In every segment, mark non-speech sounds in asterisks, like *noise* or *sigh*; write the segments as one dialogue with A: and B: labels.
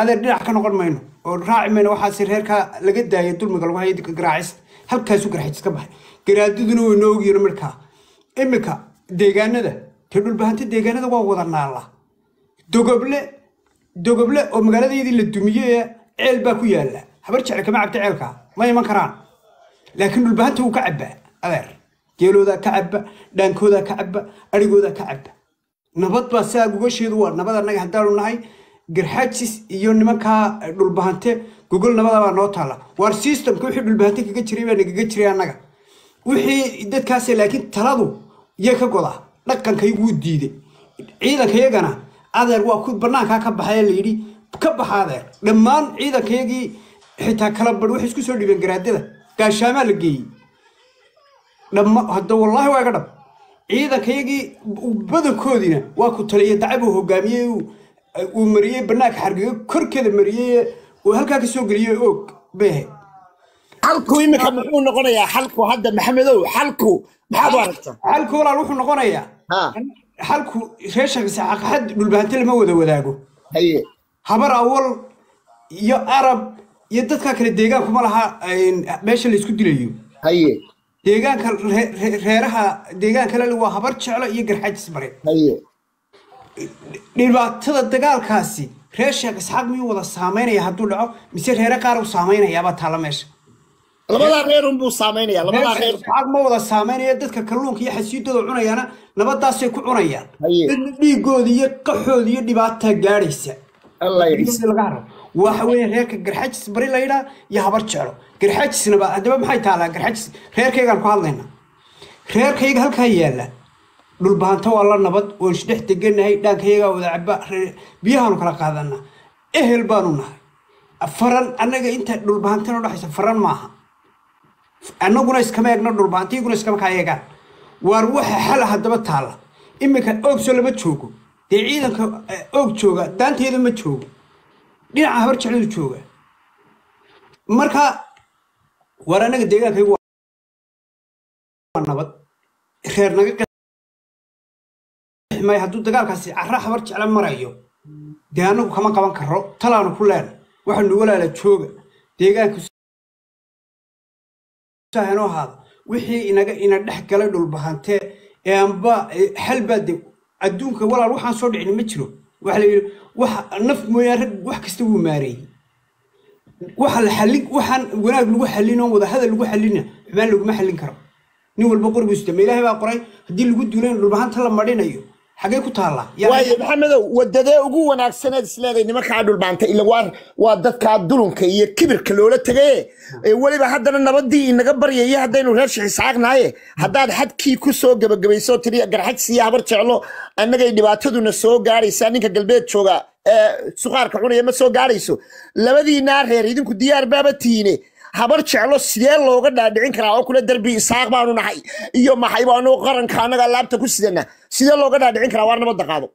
A: adeer dhinac ka noqon mayno oo raaci mayno waxaase reerkaa laga daaya dulmiga lagu haya garaacis halkaasu garxajis ka baxay. Garaadaduna way noo ogyihiin markaa iminka deegaanada dee dhulbahanta deegaanada waa wada naala dogoble dogoble oo magaaladeedii la dumiyey ceel baa ku yaalla habar jecel kama cabta ceelka ma iman karaan. Laakiin dhulbahanta wuu ka cabaa adeer. Geeloodaa ka caba dhaankoodaa ka caba arigoodaa ka caba nabad baa sidaa gogasheedu waa nabad annaga haddaanu nahay garxajis iyo nimankaa dhulbahante gogol nabadabaa noo taalla. Waar systemka wixii dhulbahante kaga jiray baa nagaga jiray annaga. Wixii dadkaas laakiin taladu yay ka godaa dhaqankayguu diiday ciidankayagana adeer waa ku banaankaa ka baxaya layidhi ka baxa adeer. Dhammaan ciidankayagii xitaa kala badh waxay isku soo dhibeen garaadada gaashaamaa la geeyey. Hadda wallaahi waa iga dhab ciidankayagii badankoodiina waa ku taliya dacab uu hogaamiyey uu mariyey banaanka xargiga korkeeda mariyey uu halkaa ka soo geliyey og ahayd
B: xalku imika muxuu noqonayaa? Xalku hadda maxamedow xalku maxaad u aragtaa
A: xalku walaal wuxuu noqonayaa. Xalku reer shaqisaqaxad dhulbahante lama wada wadaago. Habar awal iyo arab iyo dadka kale deegaankuma laha meesha la isku dilayo deegaanka ree- ree- reeraha deegaanka lale waa habar jeclo iyo garxajis bare dhibaatada dagaalkaasi reer sheekh isxaaq miyuu wada saameynaya hadduu dhaco? Mise reere qaar u saameynayaabaa taalla meesha.
B: Labadaa reer unbuu saameynaya labadaa reer
A: isxaaq ma wada saameynaya dadka kalluunka iyo xasiidooda cunayaana nabadaasay ku cunayaan. Dadna dhiigooda iyo qaxooda iyo dhibaataa gaadhaysa laga haro waxa reerka garxajis bari la yidhaa iyo habar jeclo garxajisna ba haddaba maxay taalaa garxajis reerkaygaan ku hadlaynaa reerkayga halkaa yaalla dhulbahanta waa la nabad waan isdhex deganahay dhaankayagaa wada caba biyahaanu kala qaadanaa. Ehel baanu nahay. Faran annaga inta dhulbahantana udhaxaysa faran maaha. Annaguna iskama eegno dhulbahanta iyaguna iskama kaa eegaan. Waar waxa xala haddaba taalla. Iminka oogso lama joogo. Dee ciidanka eh, oog jooga daanteeda ma joogo dhinaca habar jecladu jooga. Marka waar annaga deegaankaygu waa nabad reer naga qeexmay hadduu dagaalkaasi carra habar jecla marayo dee annagu kama qaban karo talaanu ku leena waxaanu walaala jooga. Deegaanka sahanoo ahaada wixii inaga ina dhex galay dhulbahante ee amba xal baa adduunka walaal waxaan soo dhicin ma jiro waxa la yidhi wax naf mooyaan rag wax kasta wuu maareeyey. Waxa waxaan wanaag lagu xallin oo wada hadal lagu xallina xumaan laguma xallin karo. Nin walba qorbu istama ilaahay baa qoray? Haddii lagu duulo in dhulbahanta la madhinayo xagee ku taallaa
B: waayo maxamedow wadadee ugu wanaagsaneed isleedahay nimankaa dhulbaanta ila waa waa dadkaa dulunka iyo kibirka loola tegaye ee weliba haddana nabadii inaga baryaya haddaynu reer shixisaaqnaye haddaad xadkii ku soo gebagabayso tiri garxajsi iyo habar jeclo annagay dhibaataduna soo gaaraysaa ninka galbeed jooga ee suqaarka cunaya ma soo gaarayso. Labadiinaa reer idinku diyaar baaba tiine habar jeclo sidee looga dhaadhicin karaa oo kule derbi isaaq baanu nahay? Iyo maxay baanu qaranka annaga laabta ku sidana sidee looga dhaadhicin karaa? Waar nabadda qaado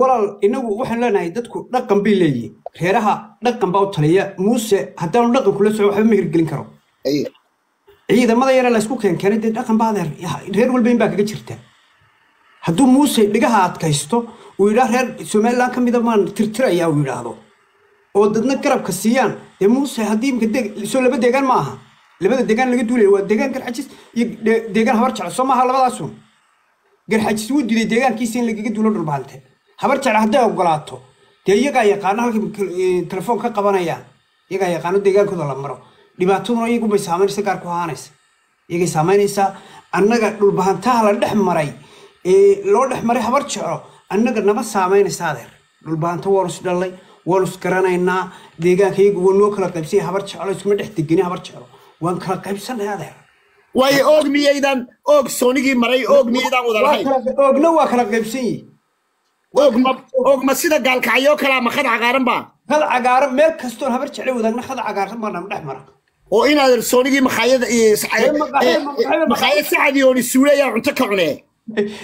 A: walaal inagu waxaan leenahay dadku dhaqan bay leeyihiin. Reeraha dhaqan baa u taliya. Muuse haddaanu dhaqan kula soco waxba ma hirgelin karo. Ciidamada yare laysku keenkeenay dee dhaqan baa adeer reer walba in baa kaga jirta. Hadduu muuse dhigaha adkaysto uu yidhaa reer somalilan ka mida maan tirtiraya uu yidhaahdo oo dadna garabka siiyaan. Dee muuse haddii imka soo laba deegaan ma aha labada deegaan laga duulaya waa deegaan garxajis iyo de- deegaan habar soo maaha labadaasun garxajis wuu diiday deegaankiisa in lagaga duulo dhulbahante habar hadday ogolaato. Dee iyagaa yaqaano halkay eh, telefoon ka qabanayaan iyagaa yaqaano deegaankooda la maro. Dhibaataduna iyagunbay saamaynaysa gaar ku ahaanaysa. Iyagay saamaynaysaa annaga dhulbahantaha la dhex maray. Loo dhex maray habar jeclo annaga nama saamaynaysa adeer. Dhulbahanta waanu dhallay waanu is garanaynaa deegaanka iyagu waa noo kala qaybsanya habar jeclo iskuma dhex degeni habar jeclo. Waan kala qaybsanay adeer.
B: Waayo oog miyaydan? Oog soonigii maray oog miyaydaan wada
A: Waa
B: lahayn
A: kala- oogna waa kala qaybsan yihiin
B: oog ma sida gaalkacyo kalaa ma khad cagaaran baa?
A: Khad cagaaran meel kastoon habar jeclo wadaagna khad cagaaran baa nama dhex mara.
B: Oo inaad soonigii makhaayad ooni suule ayaa cunto ka cunee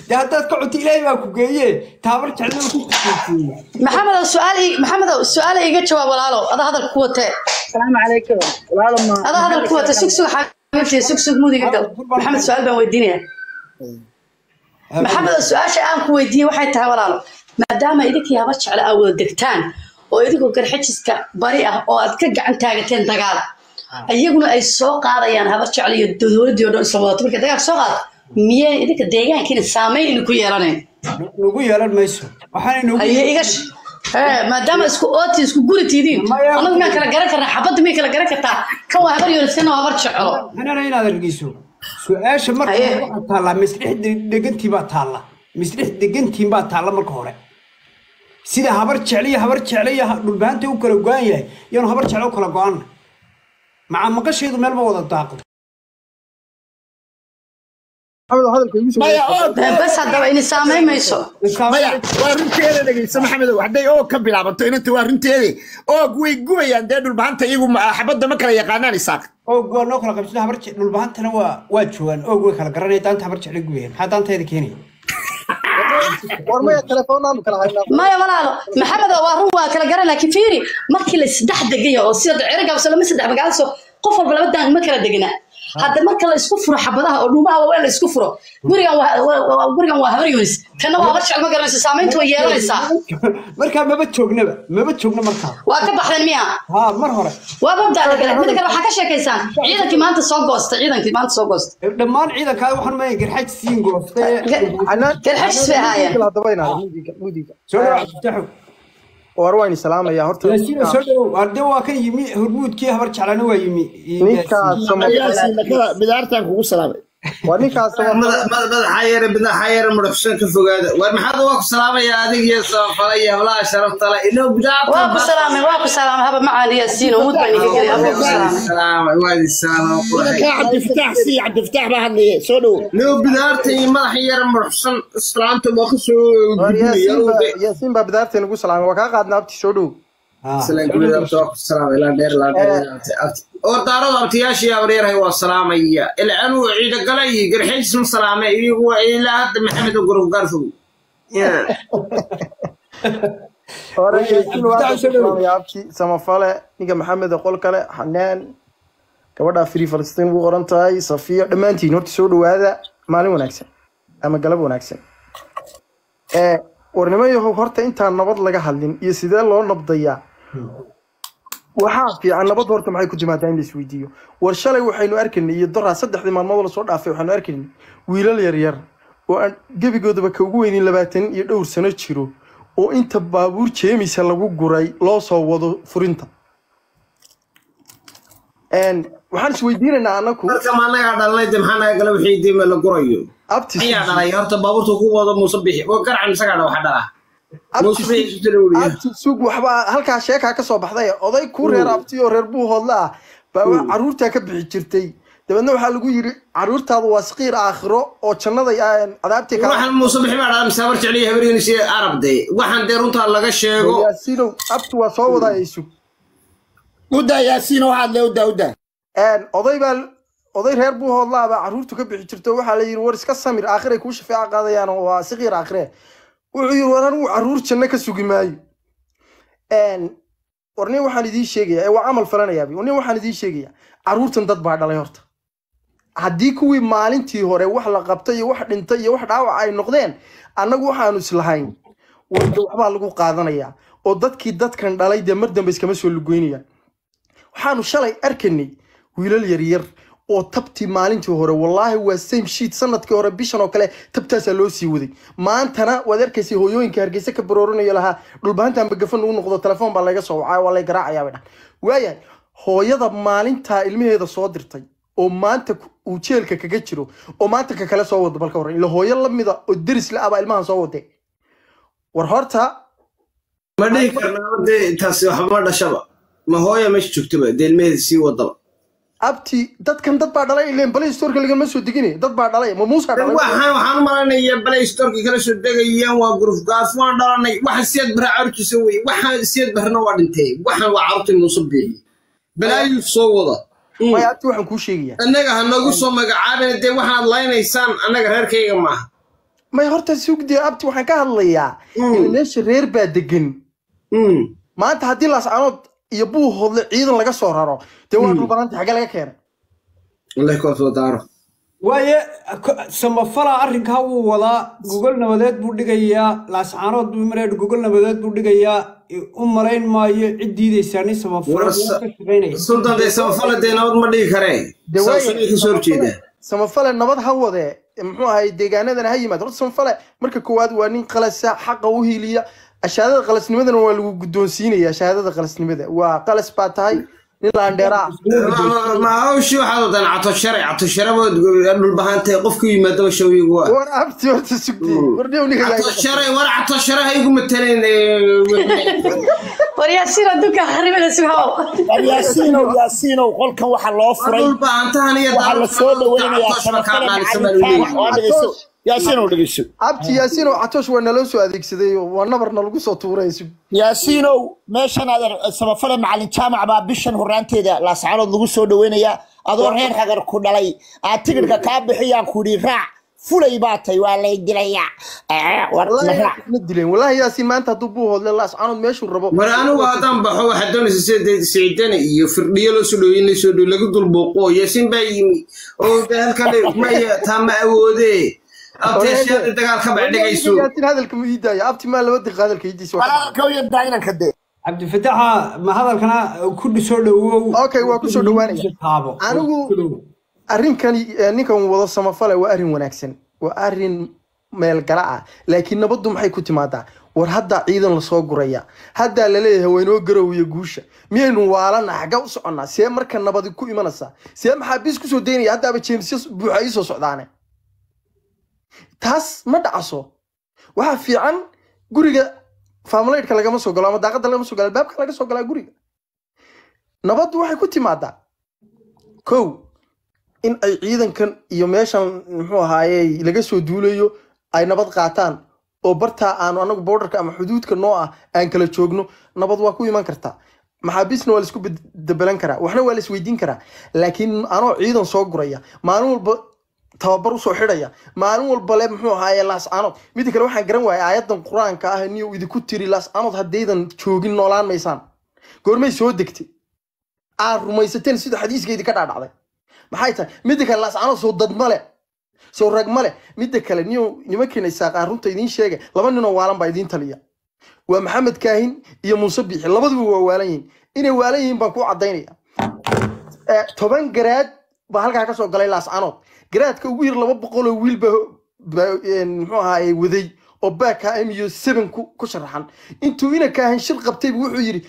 A: dee haddaad ka cunto ilaahay baa ku geeye taabar jeclada ku kusiisiiye
C: maxamedow su-aal ii- maxamedow su-aala iga jawaab walaalow ada hadal ku watee
D: السلام عليكم والله ما
C: ada hadal ku watee sug sug xabiibtii sug sug mudiga gal maxamed su-aal baan weydiinaya maxamedow su-aasha aan ku weydiiyey waxay tahay walaalo maadaama idinkii haba jecla aa wada degtaan oo idinkoo garxajiska bari ah oo aad ka gacan taagateen dagaal iyaguna ay soo qaadayaan haba jecla iyo dowladdii o dhan isla wadato marka dagaal soo qaada miyay idinka deegaankiina saameyn idinku yeelanayn
A: nagu yeelan mayso.
C: Maadaama isku ooti isku guri tiidiin. Annagu miyaan kala garan karnaa xabadda miyay kala garan kartaa kan waa habar yoris kana waa habar jeclo
A: anana inaad argeyso su'aasha marka waxaa taallaa misdhex degantiin baa taalla. Misdhex degantiin baa taalla marka hore. Sida habar jecle iyo habar jecle iyo dhulbaanta u kala go-an yahay yaanu habar jecle u kala go-anna maca maqasheedu meel ma wada daaqdo
C: bes haddaba ini saameyn mayso
B: maya waa runteeda dhegeysa maxamedow. Hadday oog ka bilaabato inanta waa runteede oog way gubayaan dee dhulbahanta iyagu ma- xabadda ma kala yaqaanaan isaaq.
A: Oog waa noo kala qabsada habar je- dhulbahantana waa waa joogaan. Oog way kala garanaya daanta habar jecle gubaya maxaa daanteeda keenaya
D: maya
C: walaalo. Maxamedo waa run waa kala garan laakiin fiiri markii la saddex degaya oo sida cerigabso lama saddex magaalaso qof walba laba daan ma kala degna hadda marka la isku furo xabadaha oo dhuumaha waaweyn la isku furo gurigan waa habar yunis waa habar jecel ma garanayso saamaynta way yeelanaysaa. *laughs*
A: Markaa maba joognaba maba joogna markaa
C: waa ka baxdeen miya?
A: Mar hore.
C: Waa babdaa la mida kale waxaa ka sheekaysaan. Ciidankii maanta soo goostay ciidankii maanta soo goostay
A: dhammaan ciidankaa waxaan maya garxaaj siin goostay
C: garxajis bay ahaayeen
D: war waan salaamaya horta
A: yaasiina soo dhawow arde waa kan yimi hormuudkii habar jeclana waa yimi.
D: Ninkaas
B: bidaartaan kugu salaamay
D: waa ninkaas sama
E: madaxa yare madaxa yare mudhaqshan ka fogaada? War maxaad waa ku salaamaya adig iyo sabafala iyo hablaha sharafta le ilo
C: waa ku salaamay waa ku salaamay. Haba macaan yaasiin umud baan iga gelay haba ku salaamay
E: waadi salaama
B: cabdifataax si cabdifataax baa hadlaye soo dhowo
E: leo bidaarta iyo madaxa yare mudhaqshan islaanta waa ka soo gudbinaya
D: yaasiin baa bidaarta nagu salaamay. Waa kaa qaadnaa abti soo dhow
E: oo daarada abtiyaashii abaryarhay waa salaamaya ilaa anuu ciida galay garxiis ma salaamay. Iyagu waa ilaa hadda maxamed ogorof gaarfow *laughs*
D: hore yaasiin waa
A: Abdi soo dhow.
D: salaamaya abti samafale ninka maxamed qol kale xanaan gabadha free falastiin ugu qoran tahay safiya. Dhammaantiin horta soo dhowaada maalin wanaagsan. Ama galab wanaagsan. Ee warnimo yahow horta intaan nabad laga hadlin iyo sidee loo nabdayaa waxaa fiican nabad horta maxay ku timaadaa in la isweydiiyo war shalay waxaynu arkaynay iyo doraa saddexdii maalmood la soo dhaafay waxaynu arkaynay wiilal yaryar oo aan gebigoodaba ka ugu weynin labaatan iyo dhowr sano jiro oo inta baabuur jeemisa lagu guray loo soo wado furinta. Waxaan isweydiinaynaa anaku
E: marka ma anagaa dhalanay de maxaa naga gala wixii dima la gurayo?
D: Abti
E: ayaa dhalay horta baabuurta ku wado muuse bixi oo garcan isagaa dha waxa dhala muuse bixi isu tala weliya
D: abti sug waxbaa halkaa sheekaa ka soo baxday. Oday ku reer abti oo reer buu hoodla ah. Baa caruurtaa ka bixi jirtay. Dabeedna waxaa lagu yiri caruurtaadu waa saqiir aakhiro oo jannada ah, cadaabtii
E: waxaan muuse bixi baa dhala misaabar jecliya habareenisi arab de waxaan dee runtaa laga sheego
D: yaasiinow abti waa soo wadaa ay sug.
B: Udaa yaasiina waxaad le udaa udaa
D: oday baa oday reer buu hoodlaa baa caruurtu ka bixi jirto. Waxaa la yiri war iska samir aakhiray kuu shafeeca qaadayaan oo waa saqiir aakhire wuxuu yiri war anigu carruur janno ka sugi maayo. War nin waxaan idiin sheegayaa ee waa camal falanayaa nin waxaan idiin sheegayaa caruurtan dad baa dhalay horta. Haddii kuwii maalintii hore wax la qabtay iyo wax dhintay iyo wax dhaawac ay noqdeen annagu waxaanu islahayn warda waxbaa lagu qaadanayaa oo dadkii dadkan dhalay dee mar dambe iskama soo lugeynayaan waxaanu shalay arkanay wiilal yaryar oo tabtii maalintii hore wallaahi waa same sheet sannadkii hore bishan oo kale tabtaasaa loo sii waday. Maantana waad arkaysay hooyooyinka hargeysa ka baroorinaya lahaa dhulbahantaan bagafan ugu noqdo telefoon baa layga soo wacaa waa lay garaacayaa bay dhahan waayahay hooyada maalintaa ilmaheeda soo dirtay oo maanta uu jeelka kaga jiro oo maanta ka kale soo wado balka horre ila hooyo lamida oo deris la abaa ilmahan soo wadee war horta
E: ma dhihi karnaa de taasi waxba ma dhashaba. Ma hooya meesha joogtaba dee ilmaheeda sii wadaba
D: abti dadkan dad baa dhalay ileen balay storka lagama soo degine dad baa dhalay ma muusa dhalay
E: waxaan waxaan balay storki kala soo degayaan waa guruf gaaf waan dhalanay waxa siyaad barra carurkiisa wey waxaan siyaad barrana waa dhintay waxaan waa carruurtii muuse biixi balaayuu soo wada
D: maya abti waxaan kuu sheegayaa
E: annaga ha nagu soo magacaabin dee waxaad laynaysaan annaga reerkayga maaha
D: may horta sugdee abti waxaan ka hadlayaa meesha reer baa degan maanta haddii laascanood iyo buu hodle ciidan laga soo raro dee waa dhulbananta xagee laga keenay
E: wallahi kuwaas waa daaro
A: waaye ko- samafala arrinkaa wuu wadaa. Gogol nabadeed buu dhigayaa. Laascaanood buu maraa gogol nabadeed buu dhigayaa. U malayn maayo cid diidaysaa nin samafala
E: War
A: wuu
E: sa-
A: ka shaqaynaya
E: sultan dee samafala dee nabad ma dhigi karee?
D: Dee waaye,
E: saasay ka soo horjeedaa
D: samafale nabad ha wade. Muxuu ahay deegaanadan ha yimaad horta samafale marka koowaad waa nin qalasa xaqa u hiiliya ashaadada qalasnimadana waa lagu guddoonsiinaya ashaadada qalasnimada. Waa qalas baa tahay nin laandheera ah
E: ma hawshii waxaad wadaan cato share cato share baad dhulbahaantay qofku yimaadaba shawigu waa.
D: War abti horta sugtay war dhow ninka
E: cato share war cato share ha igu mataleen *laughs*
C: war yaasiin adduunka xaribada sugaw
B: war yaasiinow yaasiinow qolkan waxaa loo furay.
E: Dhulbahaantahan iyo
B: waxaa la soo dhaweynayaa samafale macalin oo dhegeyso
D: abti yaasiin oo catoosh waa naloo soo adeegsaday waa nabarna lagu soo tuuray
B: yaasiinow meeshan adeer samafale macalin jaamac baa bishan horaanteeda laascaanood lagu soo dhaweynayaa adoo reer hagar ku dhalay. Aad tigidhka kaa bixiyaan ku yidhi raac. Fulay baa tay waa lay dilayaa
D: wallaahi yaasiin maanta hadduu buu hoodle laascaanood meeshuu rabo.
E: War anigu haddaan baxo waxaad doonaysa sida iyo firdhiyo loo soo dhaweyn la soo dhow lagu dulbuuqo yaasiin baa yimi. Oo halkan ma awoode abteeshaada
A: cabdifataxa ma hadalkana ku soo dhawow
D: Anigu- arrinkani eh, ninkan wado samafale waa arrin wanaagsan. Waa arrin meelgala ah. Laakiin nabaddu maxay ku timaadaa? War haddaa ciidan la soo guraya. Haddaa la leeyahay waynoo garowiya guusha. Miyaynu waalana xagga u soconnaa. See marka nabadi ku imanaysaa see maxaabiis ku soo daynaya? Haddaaba jeemsyo buuxa ii soo socdaane taas ma dhacaso waxaa fiican guriga famulaydhka lagama soo galo ama daaqada lagama soo galo albaabka laga soo galaa guriga. Nabaddu waxay ku timaadaa kow in ay ciidankan iyo meeshan muxuu ahaaye laga soo duulayo ay nabad qaataan oo bartaa aanu anagu borderka ama xuduudka noo ah aan kala joogno. Nabad waa ku iman kartaa maxaabiisna waa la isku dabalan karaa waxna waa laisweydiin karaa. Laakiin anoo ciidan soo guraya maalin walba tababar u soo xidhaya. Maalin walba le muxuu ahaaye laascaanood midda kale waxaan garan waaya aayadan qur'aanka ah niyo idinku tiri laascaanood haddaydan joogin noolaan maysaan. Goormay soo degtay. Aad rumaysateen sida xadiiskeedii ka dhaadhacday. Maxay tahay? Midda kale laascaanood soo dad male soo rag midda kale niyo nimankiina isaaqaan runta idiin sheega laba ninoo waalan baa idiin taliya. Waa maxamed kaahin iyo muuse biixi labaduba waa waalan yihiin. Inay waalan yihiin baan kuu cadaynaya Eh, toban garaad baa halkaa ka soo galay laascaanood garaadka ugu yar laba boqol oo wiil baa muxuu ahaaye waday oo baaka m iyo seven ku sharaxan. Intuu ina kaahin shir qabtay buu wuxuu yidhi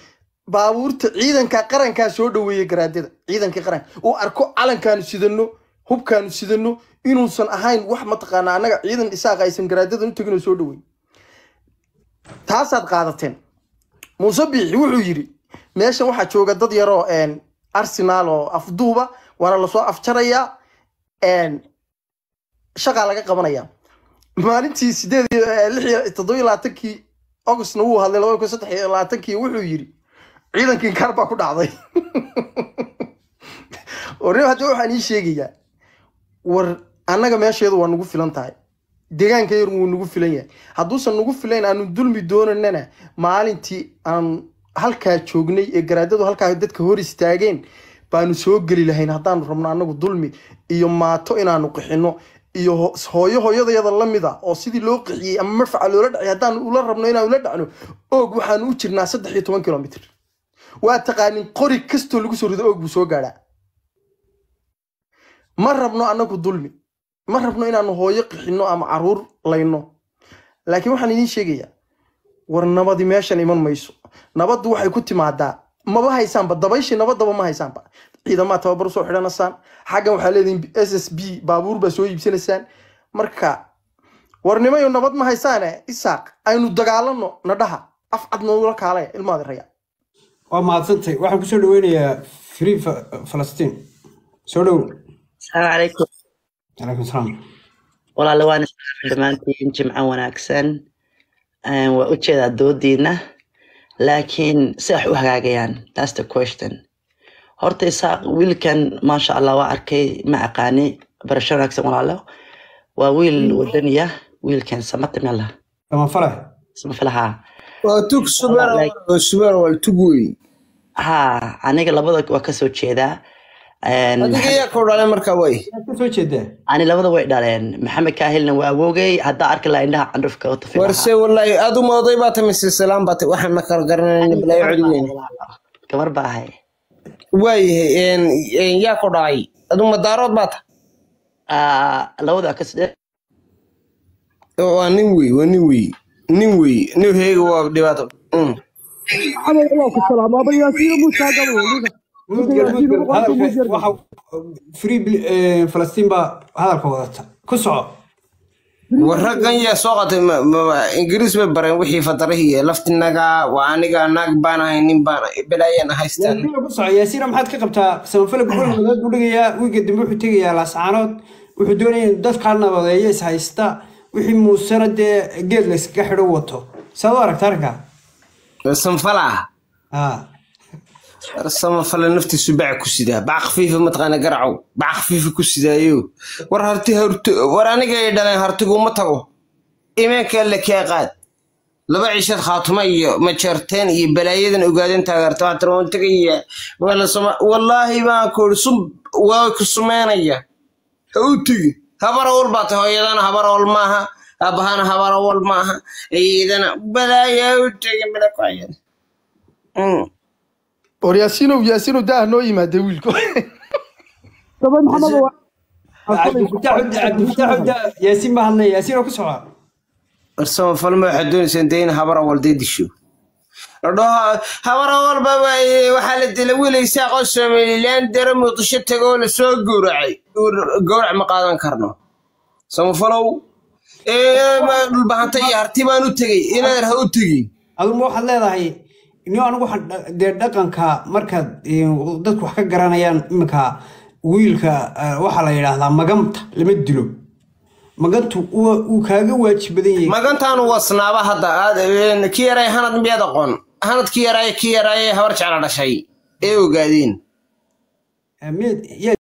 D: baabuurta ciidanka qarankaa soo dhoweeya garaadyada ciidankii qaranka uu arko calankaanu sidano hubkaanu sidano inuusan ahayn wax mataqaanaa annaga ciidan isaaqa aysan garaadyadan u tegin oo soo dhoweyn. Taasaad qaadateen. Muuse biixi wuxuu yidhi meeshan waxaa jooga dad yaroo een, arsenal oo afduuba waana la soo afjarayaa shaqaa laga qabanaya. Maalintii sideed iyo eh, lix iyo toddoba iyo labaatankii augustna wuu hadlay laba kun saddex iyo labaatankii wuxuu yidhi ciidankii kaar baa ku dhacday. *laughs* Warnimo hadda waxaan ii sheegayaa war annaga meesheedu waa nagu filan tahay. Deegaanka yar wuu nagu filan yahay. Hadduusan nagu filayn aanu dulmi doonanana maalintii aan halkaa joognay ee garaadadu halkaa dadka hor istaageen baanu soo geli lahayn haddaanu rabno annagu dulmi iyo maato inaanu qixino iyo ho- hooyo hooyadayada la mida oo sidii loo qixiyey ama marfaca loola dhacay haddaanu ula rabno inaanu la dhacno oog waxaanu u jirnaa saddex iyo toban kilomitr waa taqaanin qori kastoo lagu soo rido oog buu soo gaadhaa ma rabno annagu dulmi ma rabno inaanu hooyo qixino ama carruur layno. Laakiin waxaan idiin sheegayaa war nabadi meeshan iman mayso. Nabaddu waxay ku timaadaa maba haysaanba dabayshii nabaddaba ma haysaanba. Ciidamaa tababar u soo xidhanaysaan. Xaggan waxaa leedihin s s b baabuur baa soo iibsanaysaan. Marka warnimayo nabad ma haysaane isaaq aynu dagaalano nadhaha. Af afcad noogula kaalaya ilmaadi raya
A: waa mahadsantay waxaan ku soo dhaweynayaa free falastiin. Soo dhow.
F: Asalaamu calaykum.
A: Calaykum salaam.
F: Walaale waan isdhamaan dhammaantiin wanaagsan. Waa u jeedaa doodiina laakiin si wax u hagaagayaan. Thats the question. Horta isaaq wiilkan maasha allah waa arkay ma aqaani. Barasho wanaagsan walaalo. Waa wiil wadaniya. Wiilkan samata mela
A: samafale
F: samafilaha
E: waa tug subeer subeer waa tug wey
F: ha aniga labada waa
A: ka soo jeedaa
F: ani labada way dhaleen. Maxamed kaahilna waa awoogay haddaa arki lahaa indhaha candhufka
E: warse wallaahi adu ma oday baa tahay mise salaam baa waxaan ma kala garanayna balaayo cod weyn
F: gabar baa ahay.
E: Waayahay yaa ku dhalay adu ma daarood baa
F: Ah, labada ka sidee?
E: Waa nin wey waa nin wey nin wey nin heega waa dhibaato
A: Falastiin baa hadalka wadata ku soco.
E: War raggan yaa soo qatay ingiriis bay bareen wixii fadarihii iyo laftinaga waa aniga naag baan ahay nin baan ahay, balaayana haystaan.
A: Maxaad ka qabtaa? Samafalka golmadaad buu dhigayaa wiiga dambe wuxuu tegayaa laascaanood wuxuu doonaya in dadkaa nabadeeyo is haysta wixii muusena dee geed layskaga xidho wato. Saad u aragta arrinkaa?
E: Sanfala
A: ah
E: samafala naftiisu bac ku sidaa. Bac khafiifa mataqaana garacow bac khafiifa ku sidaayo. War harti war aniga ay dhaleen hartiguma tago. Imaanka alle kaa qaad. Laba cishad khaatuma iyo majeerteen iyo balaayadan ogaadeen taageerta waxaa tira waan tegaya waa la soma wallaahi baan ku iri sum waa ku sumeynaya ha u tegin habar awal baa tahay hooyadana habar awal maaha. Aabahana habar awal maaha. Iyadana balaaya ha u tegin bala ku hayan
D: war yaasiinow yaasiinow daah noo yimaada wiilku
A: cudda yaasiin baa hadlaya yaasiin oo ku soco
E: farsamo falma waxaad doonaysaan dee in habar awal dee disho ladhaho habar awal baa waaye waxaa la dila wiilaysa aqoon somalilan dara muqdisho tago oo la soo gowracay gowrac ma qaadan karno. Samafalow ee, ma- dhulbahanta iyo harti baan u tegey inaad ha u tegin
A: aduma waxaad leedahay nin anigu dee dhaqanka markaad dadku wax ka garanayaan iminka wiilka waxaa la yidhaahdaa maganta lama dilo. Magantu wuu kaaga waajib badan yahay.
E: Magantaanu wasnaaba hadda aad kii yaray hanad miyaad aqoon hanad kii yaraaye kii yaraaye habar jecla dhashay. Ee ogaadeen